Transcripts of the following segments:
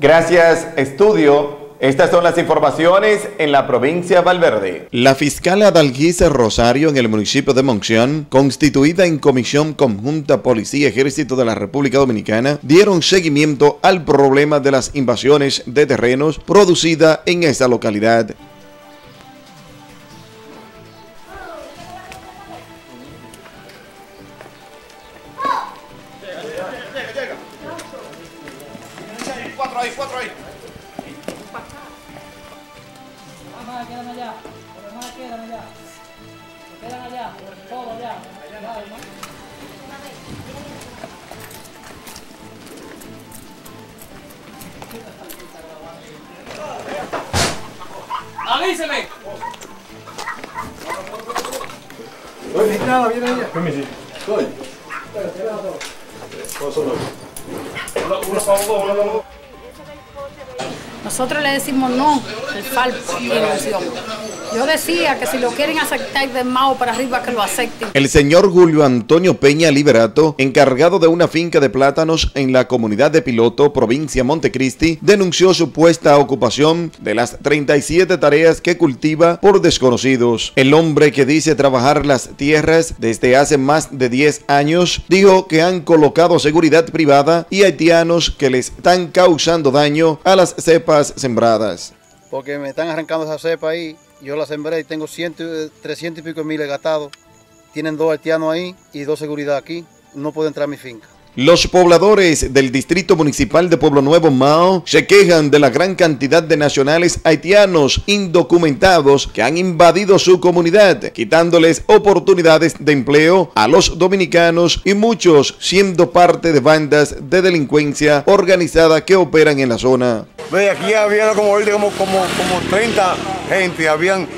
Gracias, estudio. Estas son las informaciones en la provincia de Valverde. La fiscal Adalgisa Rosario en el municipio de Monción, constituida en Comisión Conjunta Policía Ejército de la República Dominicana, dieron seguimiento al problema de las invasiones de terrenos producida en esa localidad. Cuatro ahí, cuatro ahí. más quedan allá, los demás quedan allá. Quedan allá, todos allá. ¡Avíseme! Nada, viene allá. Nosotros le decimos no al falso de ilusión. Yo decía que si lo quieren aceptar de Mao para arriba, que lo acepten. El señor Julio Antonio Peña Liberato, encargado de una finca de plátanos en la comunidad de Piloto, provincia Montecristi, denunció supuesta ocupación de las 37 tareas que cultiva por desconocidos. El hombre que dice trabajar las tierras desde hace más de 10 años, dijo que han colocado seguridad privada y haitianos que les están causando daño a las cepas sembradas. Porque me están arrancando esa cepa ahí yo la sembré y tengo 100, 300 y pico miles gastados. Tienen dos haitianos ahí y dos seguridad aquí. No puedo entrar a mi finca. Los pobladores del Distrito Municipal de Pueblo Nuevo Mao se quejan de la gran cantidad de nacionales haitianos indocumentados que han invadido su comunidad, quitándoles oportunidades de empleo a los dominicanos y muchos siendo parte de bandas de delincuencia organizada que operan en la zona. Ve, aquí había como, como, como, como 30 gente, habían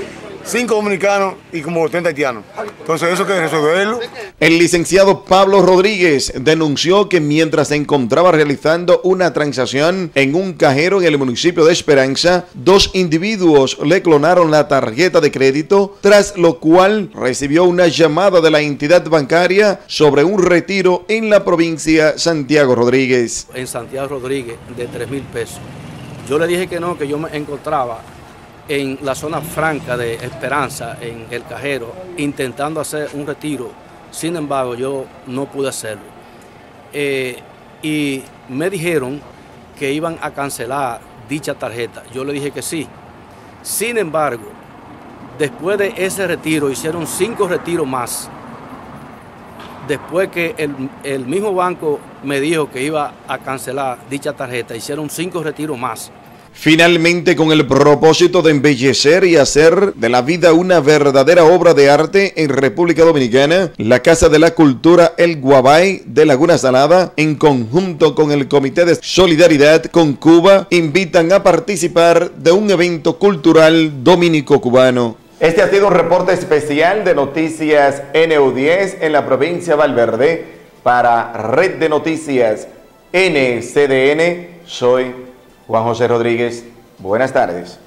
cinco dominicanos y como 30 haitianos. Entonces eso hay que resolverlo. El licenciado Pablo Rodríguez denunció que mientras se encontraba realizando una transacción en un cajero en el municipio de Esperanza, dos individuos le clonaron la tarjeta de crédito, tras lo cual recibió una llamada de la entidad bancaria sobre un retiro en la provincia Santiago Rodríguez. En Santiago Rodríguez de 3 mil pesos. Yo le dije que no, que yo me encontraba en la zona franca de Esperanza, en el cajero, intentando hacer un retiro. Sin embargo, yo no pude hacerlo. Eh, y me dijeron que iban a cancelar dicha tarjeta. Yo le dije que sí. Sin embargo, después de ese retiro, hicieron cinco retiros más. Después que el, el mismo banco me dijo que iba a cancelar dicha tarjeta, hicieron cinco retiros más. Finalmente, con el propósito de embellecer y hacer de la vida una verdadera obra de arte en República Dominicana, la Casa de la Cultura El Guabay de Laguna Salada, en conjunto con el Comité de Solidaridad con Cuba, invitan a participar de un evento cultural dominico-cubano. Este ha sido un reporte especial de noticias NU10 en la provincia de Valverde para Red de Noticias NCDN. Soy Juan José Rodríguez, buenas tardes.